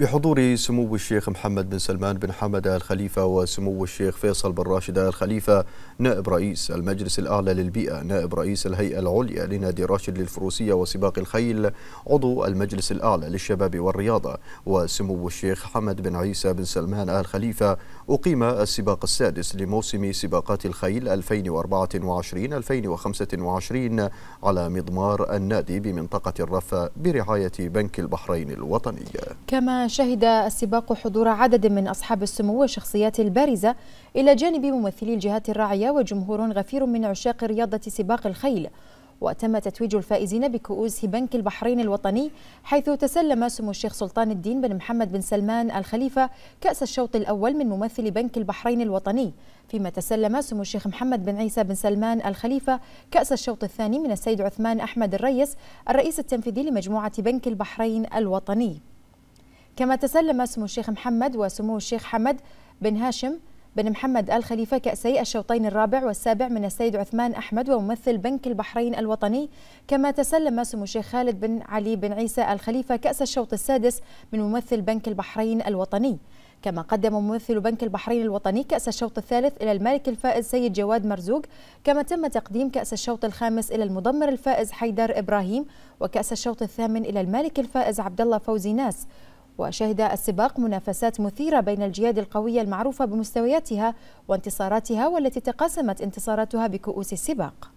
بحضور سمو الشيخ محمد بن سلمان بن حمد الخليفة وسمو الشيخ فيصل بن راشد الخليفة نائب رئيس المجلس الأعلى للبيئة نائب رئيس الهيئة العليا لنادي راشد للفروسية وسباق الخيل عضو المجلس الأعلى للشباب والرياضة وسمو الشيخ حمد بن عيسى بن سلمان الخليفة أقيم السباق السادس لموسم سباقات الخيل 2024-2025 على مضمار النادي بمنطقة الرفة برعاية بنك البحرين الوطني كما شهد السباق حضور عدد من أصحاب السمو والشخصيات البارزة إلى جانب ممثلي الجهات الراعية وجمهور غفير من عشاق رياضة سباق الخيل. وتم تتويج الفائزين بكؤوس بنك البحرين الوطني حيث تسلم سمو الشيخ سلطان الدين بن محمد بن سلمان الخليفة كأس الشوط الأول من ممثل بنك البحرين الوطني. فيما تسلم سمو الشيخ محمد بن عيسى بن سلمان الخليفة كأس الشوط الثاني من السيد عثمان أحمد الريس الرئيس التنفيذي لمجموعة بنك البحرين الوطني. كما تسلم سمو الشيخ محمد وسمو الشيخ حمد بن هاشم بن محمد الخليفة كأسي الشوطين الرابع والسابع من السيد عثمان أحمد وممثل بنك البحرين الوطني. كما تسلم سمو الشيخ خالد بن علي بن عيسى الخليفة كأس الشوط السادس من ممثل بنك البحرين الوطني. كما قدم ممثل بنك البحرين الوطني كأس الشوط الثالث إلى المالك الفائز سيد جواد مرزوق. كما تم تقديم كأس الشوط الخامس إلى المضمر الفائز حيدر إبراهيم. وكأس الشوط الثامن إلى المالك الفائز عبد الله فوزي ناس. وشهد السباق منافسات مثيرة بين الجياد القوية المعروفة بمستوياتها وانتصاراتها والتي تقاسمت انتصاراتها بكؤوس السباق.